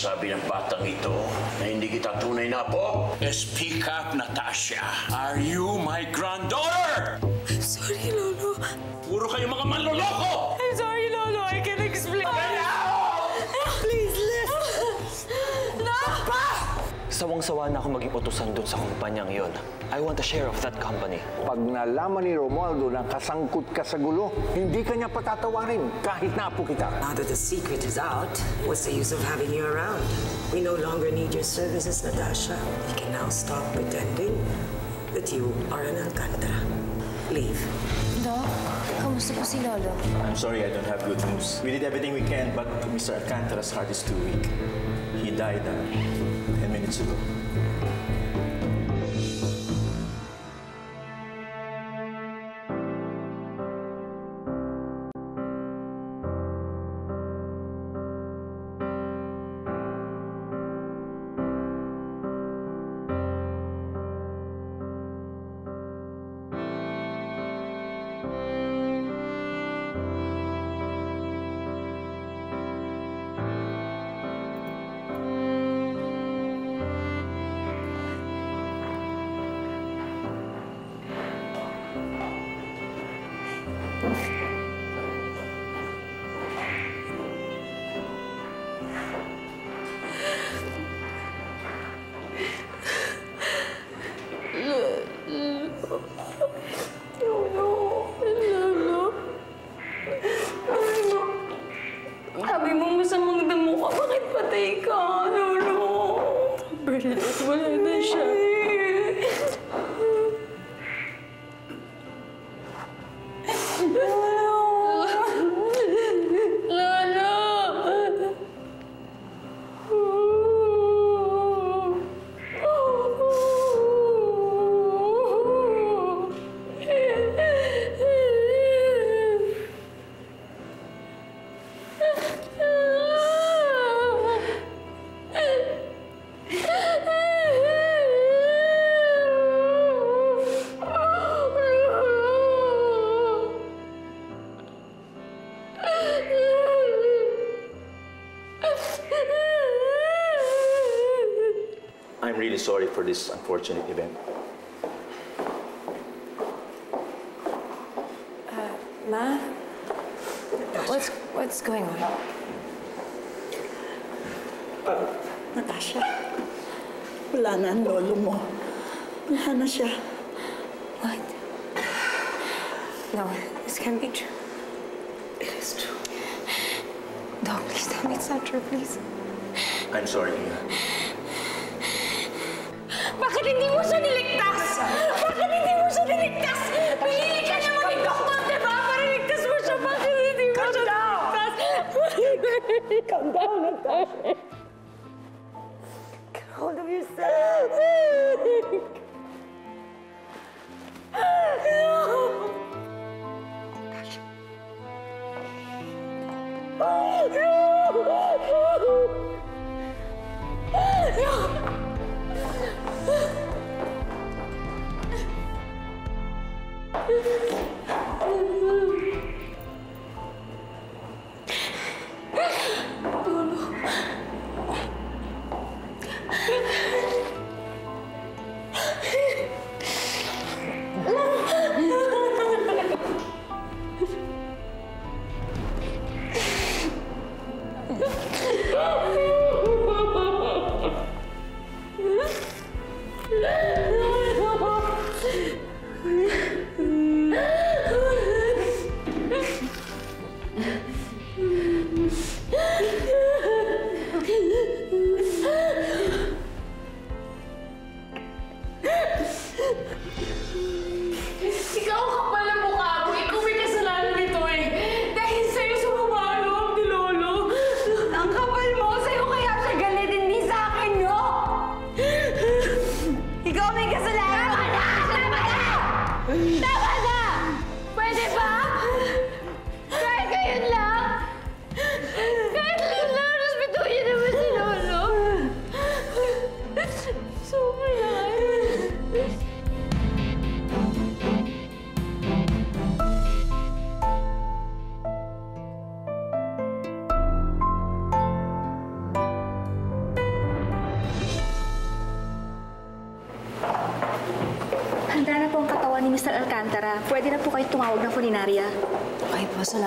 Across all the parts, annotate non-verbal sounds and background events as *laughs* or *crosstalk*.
sinasabi ng batang ito na hindi kita tunay na apo? Speak up, Natasha. Are you my Sawang-sawa na ako maging utusan doon sa kumpanyang yon. I want a share of that company. Pag nalaman ni Romualdo na kasangkot ka sa gulo, hindi ka niya patatawarin kahit na apo kita. Now that the secret is out, what's the use of having you around? We no longer need your services, Natasha. You can now stop pretending that you are an Alcantara. Leave. Doc, kamusta po si Lolo? I'm sorry I don't have good news. We did everything we can, but Mr. Alcantara's heart is too weak. He died uh, себя Sabi mo masamang damo ka. Bakit patay ka, I'm really sorry for this unfortunate event. Uh, Ma? What's, what's going on? Uh, Natasha, wala na ang lolo mo. Wala na siya. What? No, this can't be true. It is true. Doc, please tell me it's not true, please. I'm sorry, Ina. Bakit hindi mo siya niligtas? Bakit hindi mo siya niligtas? Pinili ka niya maging doktor, di ba? Para ligtas mo siya. Bakit hindi mo siya niligtas? Calm down, Natasha.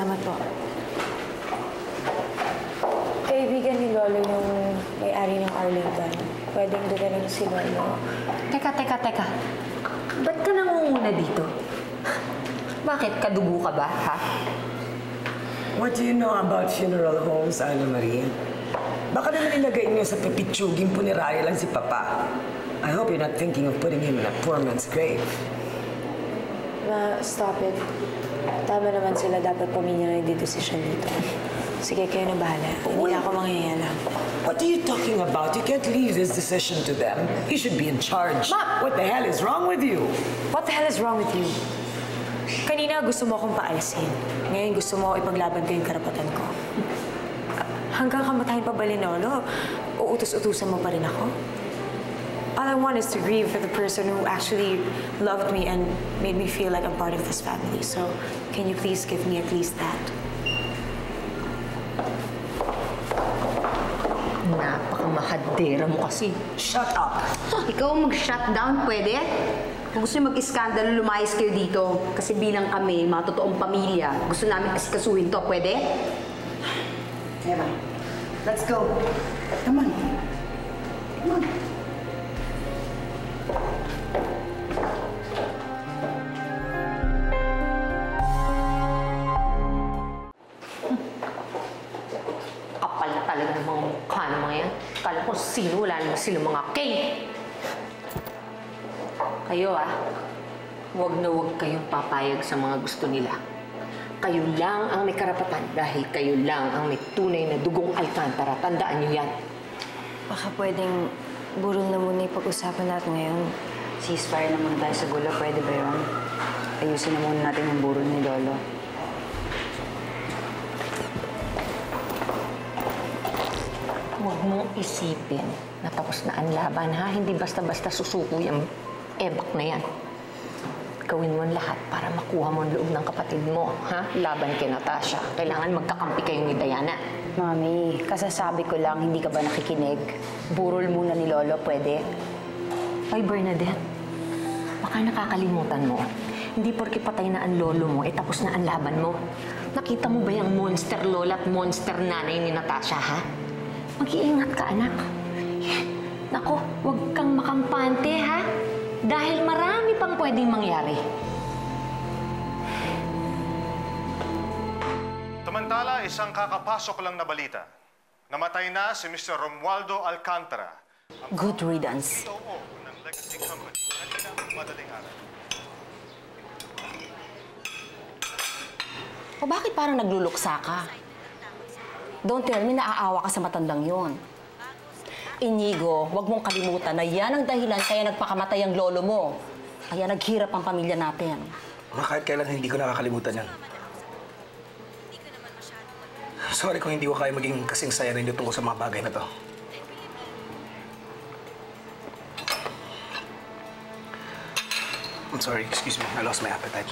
Salamat po. Kaibigan ni Lolo yung may-ari ng Arlington. Pwedeng dumaling si Lolo. Teka, teka, teka. Ba't ka nangunguna dito? Bakit? Kadugo ka ba, ha? What do you know about funeral homes, Ana Maria? Baka naman ilagay niyo sa pipitsuging punerarya lang si Papa. I hope you're not thinking of putting him in a poor man's grave. Ma, stop it. Tama naman sila. Dapat pamilya na yung desisyon dito. Sige, kayo na bahala. Hindi na ako mangyayalam. What are you talking about? You can't leave this decision to them. You should be in charge. Ma! What the hell is wrong with you? What the hell is wrong with you? Kanina gusto mo akong paalisin. Ngayon gusto mo ipaglaban ko yung karapatan ko. Hanggang kamatayin pa ba ni Lolo, uutos-utusan mo pa rin ako? All I want is to grieve for the person who actually loved me and made me feel like I'm part of this family. So, can you please give me at least that? Napakamahadera mo kasi. Shut up! *laughs* Ikaw mag-shutdown, pwede? Kung gusto nyo mag-iskandalo, lumayas kayo dito. Kasi bilang kami, mga totoong pamilya, gusto namin asikasuhin to, pwede? Eva, let's go. Come on. Naman mga king. Kayo ah, huwag na huwag kayong papayag sa mga gusto nila. Kayo lang ang may karapatan dahil kayo lang ang may tunay na dugong alkantara. Tandaan niyo yan. Baka pwedeng burol na muna yung pag-usapan natin ngayon. Ceasefire na muna tayo sa gulo. Pwede ba yun? Ayusin na muna natin yung burol ni Lolo. Huwag mong isipin na tapos na ang laban, ha? Hindi basta-basta susuko yung ebak na yan. Gawin mo lahat para makuha mo ang loob ng kapatid mo, ha? Laban kay Natasha. Kailangan magkakampi kayo ni Diana. Mami, kasasabi ko lang, hindi ka ba nakikinig? Burol muna ni Lolo, pwede? Ay, Bernadette, baka nakakalimutan mo. Hindi porke patay na ang lolo mo, eh tapos na ang laban mo. Nakita mo ba yung monster lola at monster nanay ni Natasha, ha? Mag-iingat ka, anak. Nako, huwag kang makampante, ha? Dahil marami pang pwedeng mangyari. Samantala, isang kakapasok lang na balita. Namatay na si Mr. Romualdo Alcantara, Good riddance. Ng Legacy Company. Kanina, madaling araw. O bakit parang nagluluksa ka? Don't tell me naaawa ka sa matandang yon. Inigo, wag mong kalimutan na yan ang dahilan kaya nagpakamatay ang lolo mo. Kaya naghirap ang pamilya natin. Ma, kahit kailan hindi ko nakakalimutan yan. Sorry kung hindi ko kaya maging kasing saya rin tungkol sa mga bagay na to. I'm sorry, excuse me. I lost my appetite.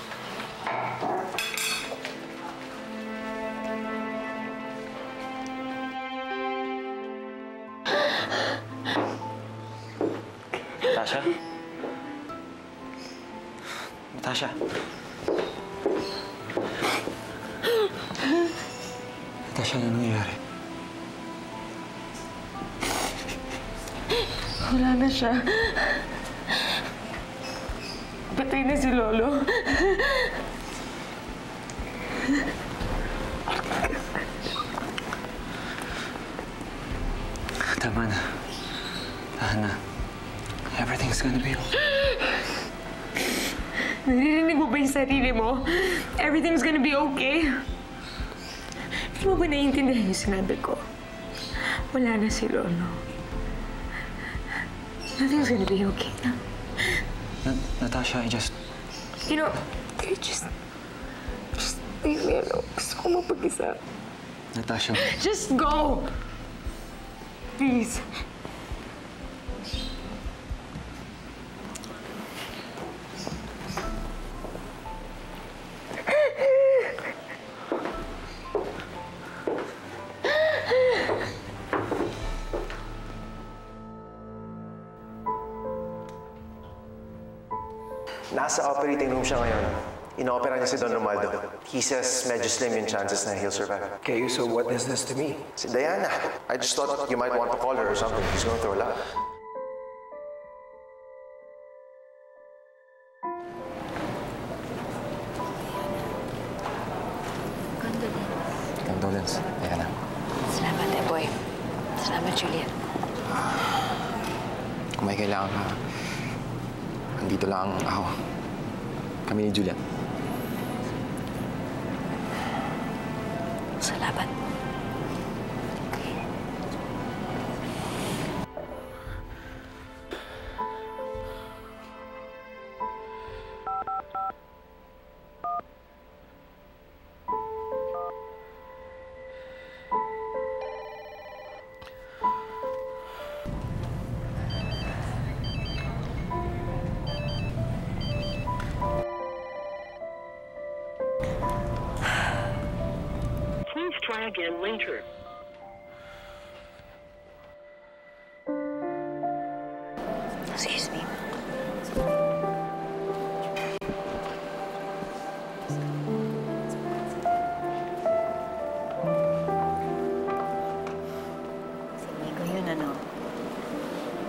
Natasha? Natasha? Natasha, ano nangyayari? Wala na siya. Patay na si Lolo. Tama na. Tahan na. Everything's gonna be okay. Naririnig mo ba yung sarili mo? Everything's gonna be okay. Hindi mo ba naiintindihan yung sinabi ko? Wala na si Lolo. Nothing's gonna be okay na. Na- Natasha, I just... You know, you just... Just leave me alone. Gusto ko mapag-isa. Natasha, Just go! Please. Nasa operating room siya ngayon. Inoopera niya si Don Romaldo. He says medyo slim yung chances na he'll survive. Okay, so what is this to me? Si Diana. I just thought you might want to call her or something. She's going through a lot. Condolence, Diana. Salamat, Eboy. Salamat, Juliet. Kung may kailangan ka, andito lang ako. Kami ni Juliet.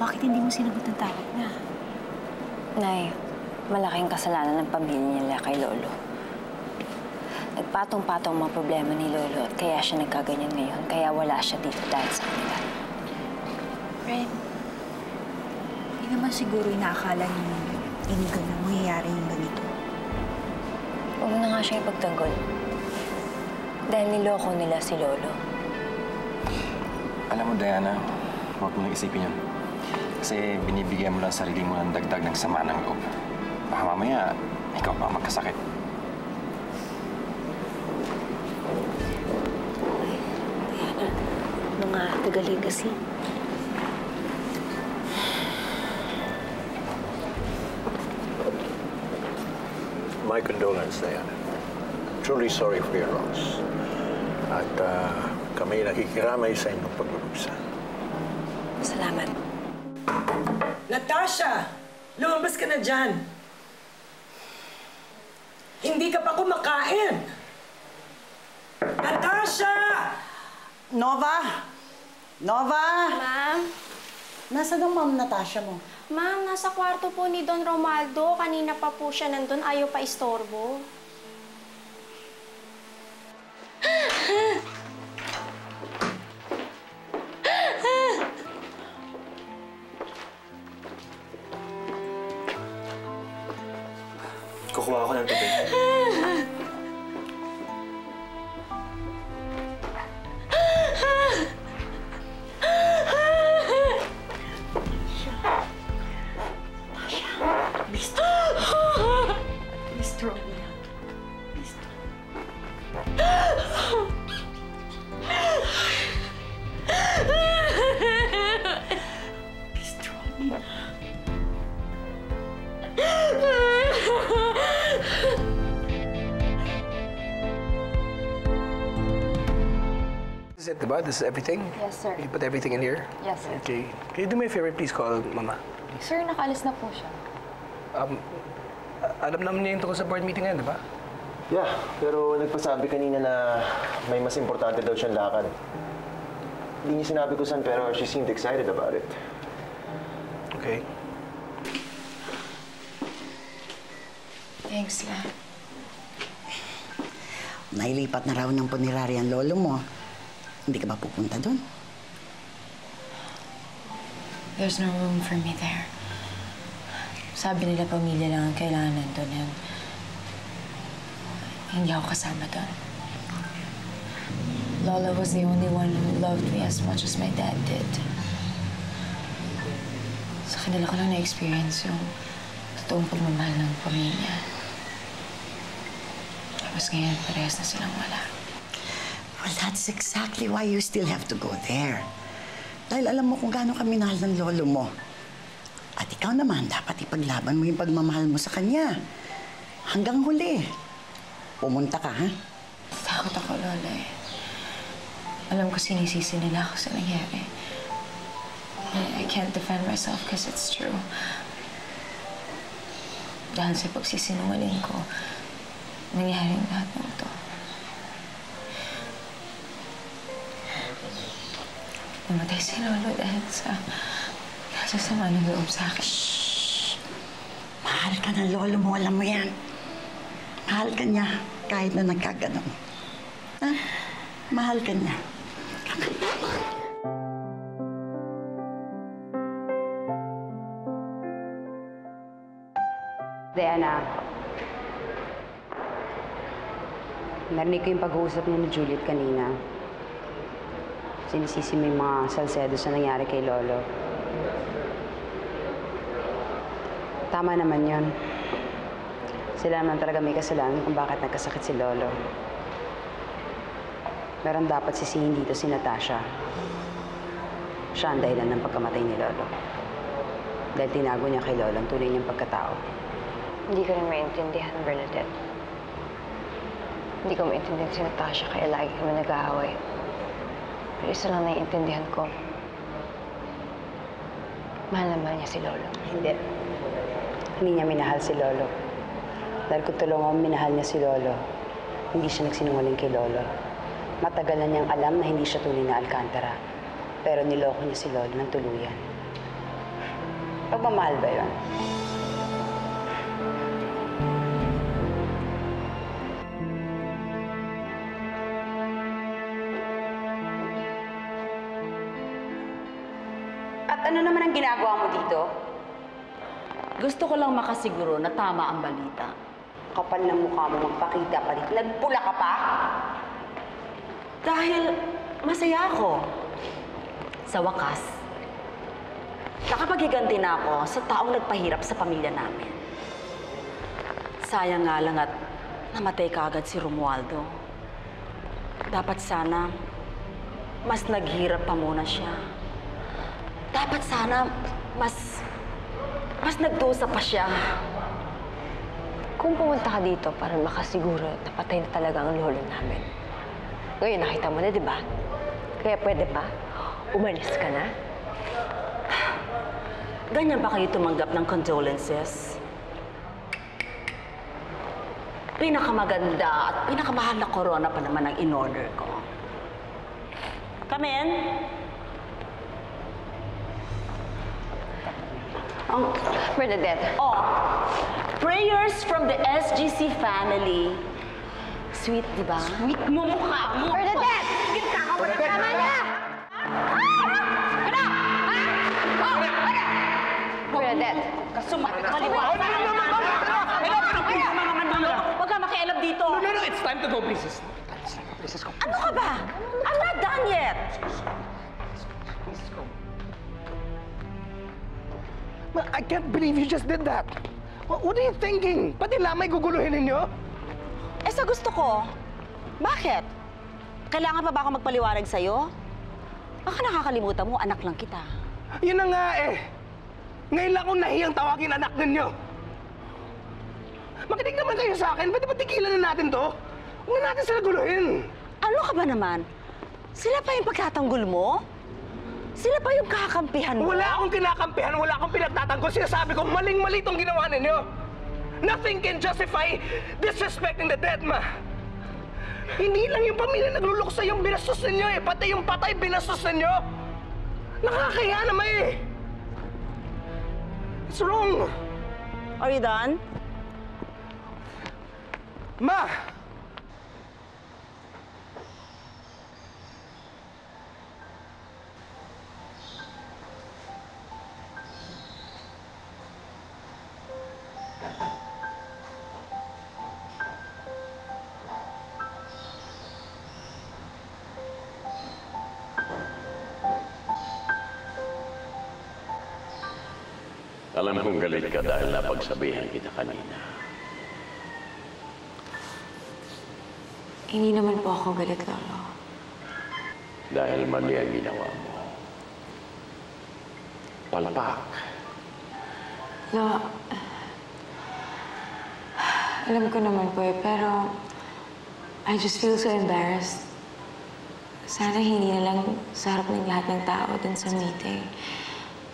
Bakit hindi mo sinagot ang tawag na? Nay, malaking kasalanan ng pamilya nila kay Lolo. Nagpatong-patong mga problema ni Lolo at kaya siya nagkaganyan ngayon. Kaya wala siya dito dahil sa kanila. Ren, hindi naman siguro inaakala ni Inigo na mangyayari yung ganito. Huwag na nga siya ipagtanggol. Dahil niloko nila si Lolo. Alam mo, Diana, huwag mo nang isipin yun. Kasi binibigyan mo lang sarili mo ng dagdag ng sama ng loob. Baka mamaya, ikaw pa magkasakit. Mga tagaling kasi. My condolence, Diana. Truly sorry for your loss. At ah, kami nakikiramay sa inyong paglulubsa. Salamat. Natasha! Lumabas ka na dyan. Hindi ka pa kumakain. Natasha! Nova! Nova! Ma'am? Nasaan ang ma'am Natasha mo? Ma'am, nasa kwarto po ni Don Romaldo. Kanina pa po siya nandun. Ayaw pa istorbo. Diba? This is everything? Yes, sir. You put everything in here? Yes, sir. Okay. Can you do me a favor? Please call Mama. Sir, nakalis na po siya. Um, alam naman niya yung tungkol sa board meeting ngayon, di ba? Yeah, pero nagpasabi kanina na may mas importante daw siyang lakad. Hindi niya sinabi ko saan, pero she seemed excited about it. Okay. Thanks, Ma. Nailipat na raw ng punerarya ang lolo mo. Hindi ka ba pupunta doon? There's no room for me there. Sabi nila pamilya lang ang kailangan nandun and hindi ako kasama doon. Lola was the only one who loved me as much as my dad did. Sa kanila ko lang na-experience yung totoong pagmamahal ng pamilya. Tapos ngayon, parehas na silang wala. That's exactly why you still have to go there. Dahil alam mo kung gaano ka minahal ng lolo mo. At ikaw naman, dapat ipaglaban mo yung pagmamahal mo sa kanya. Hanggang huli. Pumunta ka, ha? Takot ako, Lola eh. Alam ko sinisisi nila ako sa nangyari. I, can't defend myself because it's true. dahil sa pagsisinungaling ko, nangyari ang lahat ng ito. Namatay si Lolo dahil sa dahil sa sama ng loob sa akin. Mahal ka ng lolo mo, alam mo yan. Mahal ka niya kahit na nagkaganon. Ha? Mahal ka niya. Diana, narinig ko yung pag-uusap niya ni Juliet kanina. Sinisisi mo yung mga Salcedo sa nangyari kay Lolo. Tama naman yon. Sila naman talaga may kasalanan kung bakit nagkasakit si Lolo. Meron dapat sisihin dito si Natasha. Siya ang dahilan ng pagkamatay ni Lolo. Dahil tinago niya kay Lolo ang tunay niyang pagkatao. Hindi ko rin maintindihan, Bernadette. Hindi ko maintindihan si Natasha kaya lagi kami nag-aaway. Pero isa lang naiintindihan ko. Mahal naman niya si Lolo. Hindi. Hindi niya minahal si Lolo. Dahil kung tulungan minahal niya si Lolo, hindi siya nagsinungaling kay Lolo. Matagal na niyang alam na hindi siya tunay na Alcantara. Pero niloko niya si Lolo ng tuluyan. Pagmamahal ba yun? At ano naman ang ginagawa mo dito? Gusto ko lang makasiguro na tama ang balita. Kapal ng mukha mo magpakita pa rin. Nagpula ka pa? Dahil masaya ako. Sa wakas, nakapaghiganti na ako sa taong nagpahirap sa pamilya namin. Sayang nga lang at namatay kaagad si Romualdo. Dapat sana, mas naghirap pa muna siya. Dapat sana, mas, mas nagdusa pa siya. Kung pumunta ka dito para makasiguro na patay na talaga ang lolo namin. Ngayon, nakita mo na, di ba? Kaya pwede pa? Umalis ka na? Ganyan ba kayo tumanggap ng condolences? Pinakamaganda at pinakamahal na corona pa naman ang in-order ko. Come in. Ang Bernadette. Oh, prayers from the SGC family. Sweet, di ba? Sweet mo mukha mo. Bernadette! Tama na! Bernadette. Kasumat, maliwanag. Huwag ka makialam dito. No, no, no, it's time to go, princess. Ano ka ba? I'm not done yet. I can't believe you just did that. What, what are you thinking? Pati lamay guguluhin ninyo? Eh sa gusto ko. Bakit? Kailangan pa ba ako magpaliwanag sa'yo? Baka nakakalimutan mo, anak lang kita. Yun na nga eh. Ngayon lang akong nahiyang tawagin anak ninyo. Makinig naman kayo sa akin. Pwede ba tigilan na natin to? Huwag na natin sila guluhin. Ano ka ba naman? Sila pa yung pagtatanggol mo? Sila pa yung kakampihan mo? Wala akong kinakampihan, wala akong pinagtatanggol. Sinasabi ko, maling-mali itong ginawa ninyo. Nothing can justify disrespecting the dead, ma. Hindi lang yung pamilya nagluluksa yung binastos ninyo eh. Pati yung patay binastos ninyo. Nakakahiya naman eh. It's wrong. Are you done? Ma! Alam kong galit ka dahil napagsabihan kita kanina. Hindi naman po ako galit, Lolo. Dahil mali ang ginawa mo. Palpak. Lo, alam ko naman po eh, pero I just feel so embarrassed. Sana hindi na lang sa harap ng lahat ng tao dun sa meeting.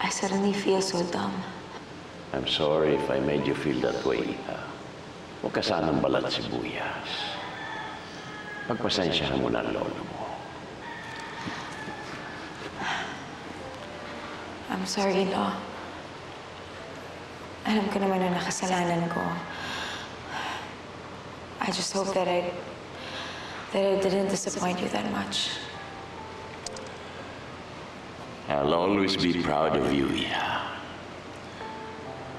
I suddenly feel so dumb. I'm sorry if I made you feel that way. Uh, huwag ka sanang balat sibuyas. Pagpasensyahan mo na ang lolo mo. I'm sorry, Lo. Alam ko naman na nakasalanan ko. I just hope that I that I didn't disappoint you that much. I'll always be proud of you, Iha.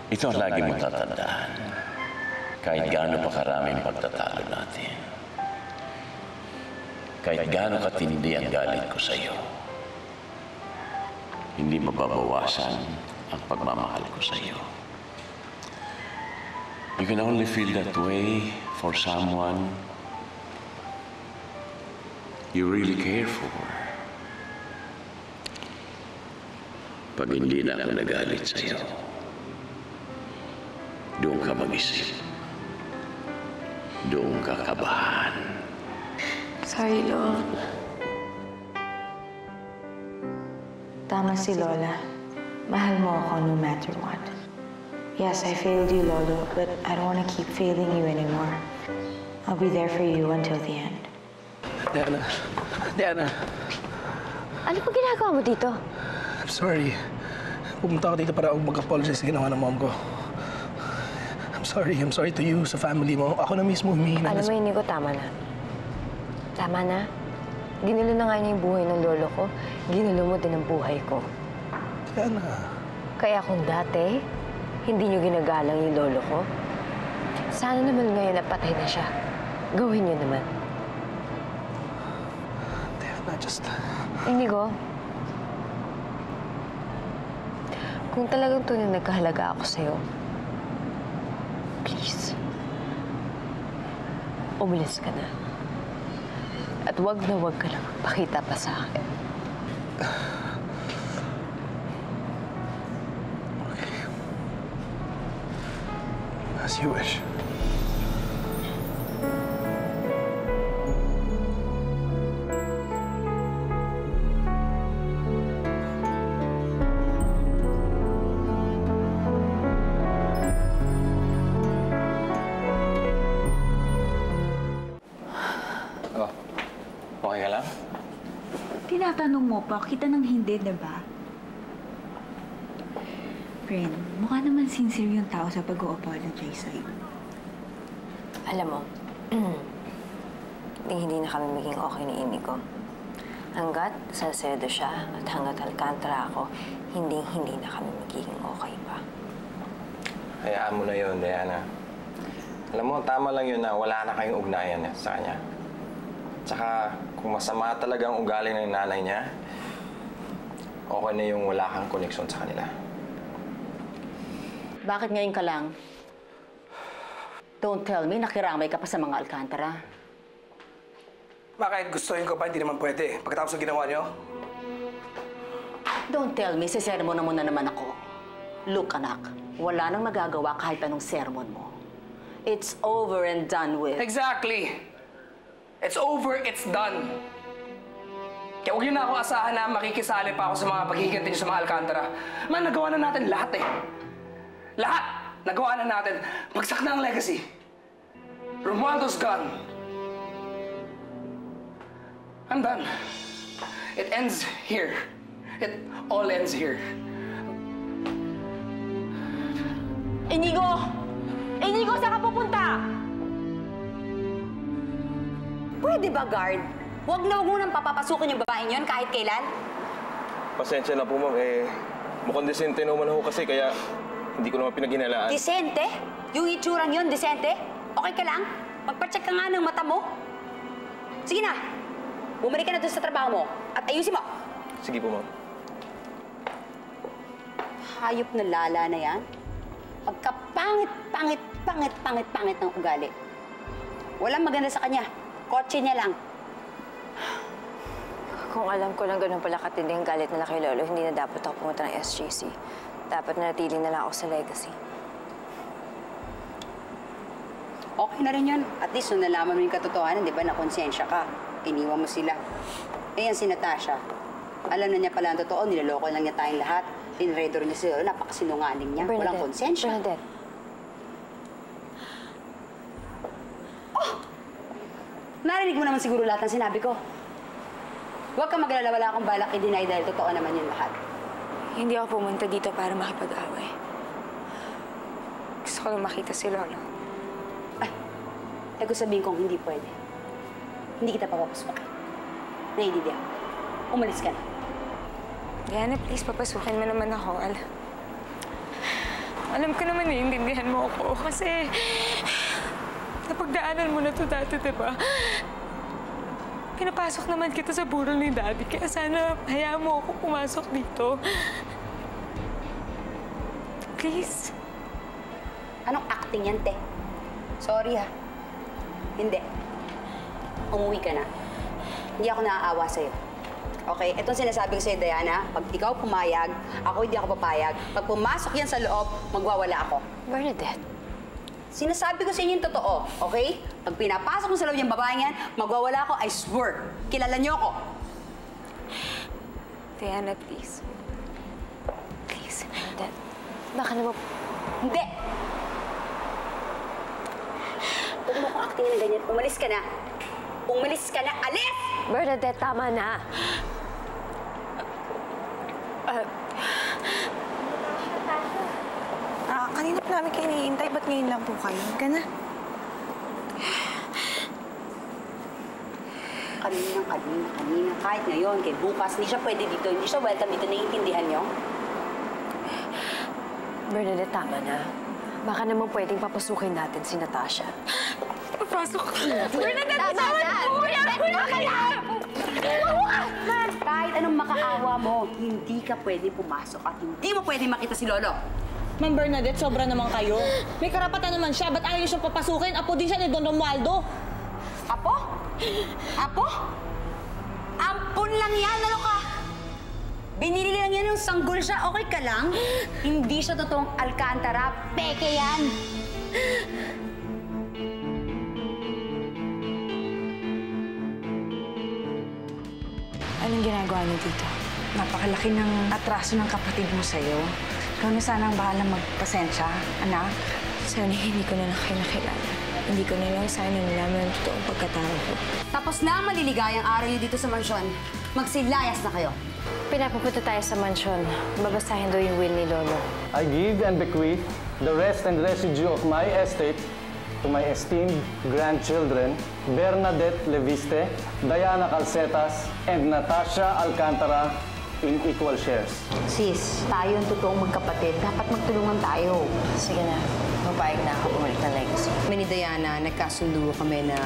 Ito ang lagi mong tatandaan. Kahit gaano pa karaming pagtatalo natin. Kahit gaano katindi ang galit ko sa iyo. Hindi mababawasan ang pagmamahal ko sa iyo. You can only feel that way for someone you really care for. Pag hindi na ako nagalit sa iyo, doon ka mag-isip. Doon ka kabahan. Sorry, Lo. Tama si Lola. Mahal mo ako no matter what. Yes, I failed you, Lolo, but I don't want to keep failing you anymore. I'll be there for you until the end. Diana. Diana. Ano po ginagawa mo dito? I'm sorry. Pumunta ako dito para mag-apologize sa ginawa ng mom ko. I'm sorry. I'm sorry to you, sa family mo. Ako na mismo humihingi ng Alam mo, Inigo, tama na. Tama na. Ginulo na nga niya yung buhay ng lolo ko. Ginulo mo din ang buhay ko. Diana. Kaya kung dati, hindi niyo ginagalang yung lolo ko, sana naman ngayon na patay na siya. Gawin niyo naman. Diana, just... Inigo, kung talagang tunay nagkahalaga ako sa'yo, please, umalis ka na. At wag na wag ka lang pakita pa sa akin. As you wish. Tinatanong mo pa, kita ng hindi, di ba? Ren, mukha naman sincere yung tao sa pag-o-apologize sa'yo. Alam mo, hindi, *clears throat* hindi na kami maging okay ni Inigo. Hanggat Salcedo siya at hanggat Alcantara ako, hindi hindi na kami magiging okay pa. Hayaan mo na yun, Diana. Alam mo, tama lang yun na wala na kayong ugnayan sa kanya. Tsaka, kung masama talaga ang ugali ng nanay niya, okay na yung wala kang koneksyon sa kanila. Bakit ngayon ka lang? Don't tell me, nakiramay ka pa sa mga Alcantara. Bakit gustuhin ko pa, hindi naman pwede. Pagkatapos ng ginawa niyo, Don't tell me, sisermon na muna naman ako. Look, anak, wala nang magagawa kahit anong sermon mo. It's over and done with. Exactly. It's over, it's done. Kaya huwag niyo na ako asahan na makikisali pa ako sa mga paghihiganti niyo sa mga Alcantara. Man, nagawa na natin lahat eh. Lahat! Nagawa na natin. Bagsak na ang legacy. Romualdo's gone. I'm done. It ends here. It all ends here. Inigo! Inigo, saan ka pupunta? Pwede ba, guard? Huwag na huwag mo nang papapasukin yung babaeng yun kahit kailan. Pasensya na po, ma'am. Eh, mukhang desente naman ho kasi kaya hindi ko naman pinaghinalaan. Disente? Yung itsurang yun, disente? Okay ka lang? Magpacheck ka nga ng mata mo. Sige na. Bumalik ka na dun sa trabaho mo at ayusin mo. Sige po, ma'am. Hayop na lala na yan. Pagkapangit, pangit, pangit, pangit, pangit ng ugali. Walang maganda sa kanya. Kotse niya lang. Kung alam ko lang ganun pala katindi ang galit nila kay Lolo, hindi na dapat ako pumunta ng SJC. Dapat nanatili na lang ako sa legacy. Okay na rin yun. At least nung nalaman mo yung katotohanan, di ba, na konsensya ka. Iniwan mo sila. Ayan si Natasha. Alam na niya pala ang totoo, niloloko lang niya tayong lahat. tinredor niya si Lolo, napakasinungaling niya. Walang Bernadette, konsensya. Bernadette. Narinig mo naman siguro lahat ng sinabi ko. Huwag kang maglala, wala akong balak i-deny dahil totoo naman yun lahat. Hindi ako pumunta dito para makipag-away. Gusto ko lang makita si Lolo. Eh kung sabihin kong hindi pwede, hindi kita papapasukin. Naiintindihan. Umalis ka na. Diana, please, papasukin mo naman ako. Al Alam ko naman naiintindihan mo ako kasi napagdaanan mo na to dati, di ba? Pinapasok naman kita sa burol ni Daddy, kaya sana hayaan mo ako pumasok dito. Please. Anong acting yan, te? Sorry ha. Hindi. Umuwi ka na. Hindi ako naaawa sa'yo. Okay? Itong sinasabi ko sa'yo, Diana, pag ikaw pumayag, ako hindi ako papayag. Pag pumasok yan sa loob, magwawala ako. Bernadette. Sinasabi ko sa inyo yung totoo, okay? Pag pinapasok mo sa loob yung babaeng yan, magwawala ako, I swear. Kilala niyo ako. Diana, please. Please, Bernadette. Baka naman... Hindi! Huwag mo akong acting ng ganyan. Umalis ka na. Umalis ka na. Alis! Bernadette, tama na. Ah, kanina pa namin kayo iniintay. Ba't ngayon lang po kayo? Ka na. Kanina, kanina, kanina. Kahit ngayon, kay bukas, hindi siya pwede dito. Hindi siya welcome dito. Naiintindihan niyo? Bernadette, tama na. Baka naman pwedeng papasukin natin si Natasha. Papasok ka. Bernadette, tama na! Kahit anong makaawa mo, hindi ka pwede pumasok at hindi mo pwede makita si Lolo. Ma'am Bernadette, sobra naman kayo. May karapatan naman siya. Ba't ayaw niyo siyang papasukin? Apo din siya ni Don Romualdo. Apo? Apo? Ampun lang yan, ano ka? Binili lang yan yung sanggol siya, okay ka lang? Hindi siya totoong Alcantara, peke yan! Anong ginagawa niyo dito? Napakalaki ng atraso ng kapatid mo sa'yo. Ikaw na sana ang bahala magpasensya, anak. Sana hindi ko na lang kayo nakilala. Hindi ko na lang sana nalaman ang totoong pagkatao ko. Tapos na ang maliligayang araw niyo dito sa mansyon. Magsilayas na kayo. Pinapupunta tayo sa mansyon. Babasahin daw yung will ni Lolo. I give and bequeath the rest and residue of my estate to my esteemed grandchildren, Bernadette Leviste, Diana Calcetas, and Natasha Alcantara in equal shares. Sis, tayo ang totoong magkapatid. Dapat magtulungan tayo. Sige na. Mapayag na ako bumalik na legacy. Kami ni Diana, nagkasundo kami na...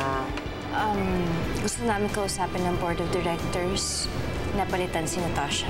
Um, gusto namin kausapin ng board of directors na palitan si Natasha.